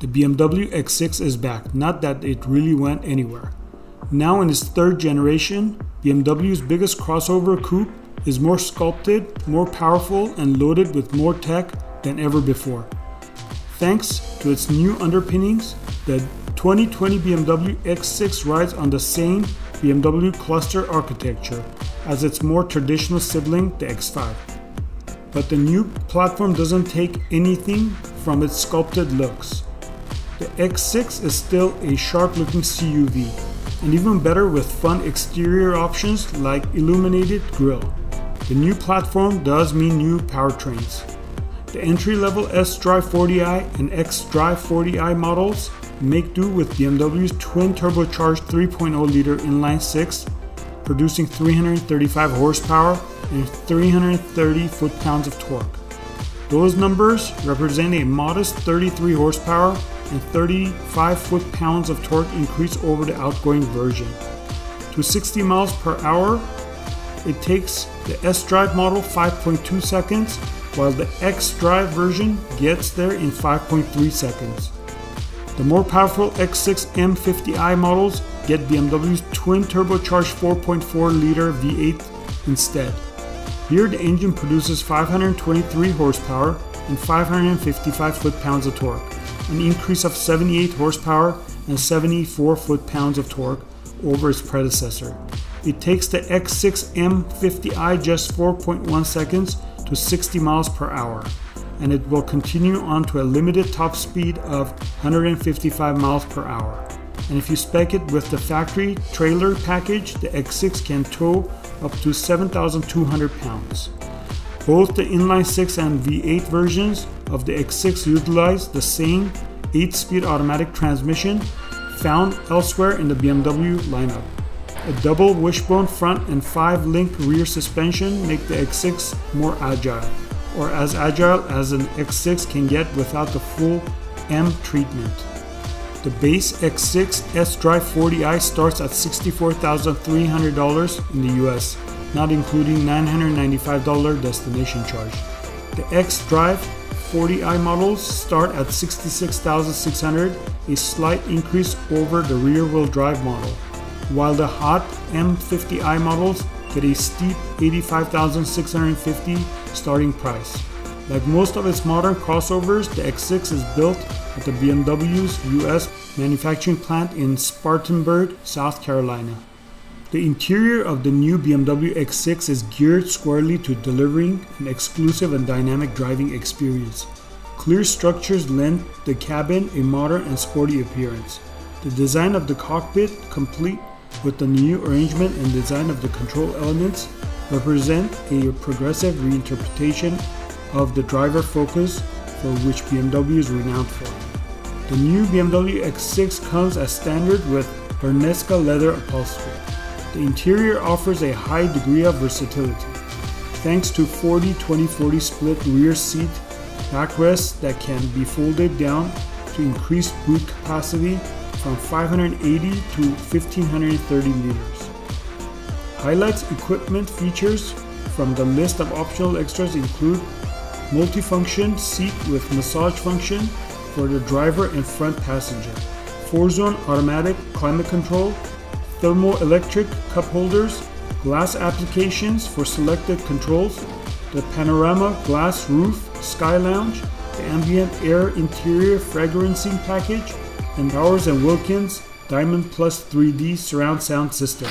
The BMW X6 is back, not that it really went anywhere. Now in its third generation, BMW's biggest crossover coupe is more sculpted, more powerful, and loaded with more tech than ever before. Thanks to its new underpinnings, the 2020 BMW X6 rides on the same BMW cluster architecture as its more traditional sibling, the X5. But the new platform doesn't take anything from its sculpted looks. The X6 is still a sharp looking CUV, and even better with fun exterior options like illuminated grille. The new platform does mean new powertrains. The entry-level S-Drive 40i and X-Drive 40i models make do with BMW's twin turbocharged 3.0 liter inline 6, producing 335 horsepower and 330 foot-pounds of torque. Those numbers represent a modest 33 horsepower and 35 foot-pounds of torque increase over the outgoing version. To 60 miles per hour, it takes the S-Drive model 5.2 seconds, while the X-Drive version gets there in 5.3 seconds. The more powerful X6 M50i models get BMW's twin turbocharged 4.4 liter V8 instead. Here the engine produces 523 horsepower and 555 foot-pounds of torque an increase of 78 horsepower and 74 foot-pounds of torque over its predecessor. It takes the X6 M50i just 4.1 seconds to 60 miles per hour, and it will continue on to a limited top speed of 155 miles per hour. And if you spec it with the factory trailer package, the X6 can tow up to 7,200 pounds. Both the inline 6 and V8 versions of the X6 utilize the same 8-speed automatic transmission found elsewhere in the BMW lineup. A double wishbone front and 5-link rear suspension make the X6 more agile, or as agile as an X6 can get without the full M treatment. The base X6 S-Drive 40i starts at $64,300 in the US not including $995 destination charge. The X-Drive 40i models start at 66,600, a slight increase over the rear-wheel drive model, while the hot M50i models get a steep 85,650 starting price. Like most of its modern crossovers, the X6 is built at the BMW's US manufacturing plant in Spartanburg, South Carolina. The interior of the new BMW X6 is geared squarely to delivering an exclusive and dynamic driving experience. Clear structures lend the cabin a modern and sporty appearance. The design of the cockpit, complete with the new arrangement and design of the control elements, represent a progressive reinterpretation of the driver focus for which BMW is renowned for. The new BMW X6 comes as standard with Vernasca leather upholstery. The interior offers a high degree of versatility. Thanks to 40-20-40 split rear seat backrests that can be folded down to increase boot capacity from 580 to 1530 liters. Highlights equipment features from the list of optional extras include multifunction seat with massage function for the driver and front passenger, 4-zone automatic climate control thermoelectric cup holders, glass applications for selected controls, the panorama glass roof sky lounge, the ambient air interior fragrancing package, and Bowers & Wilkins Diamond Plus 3D surround sound system.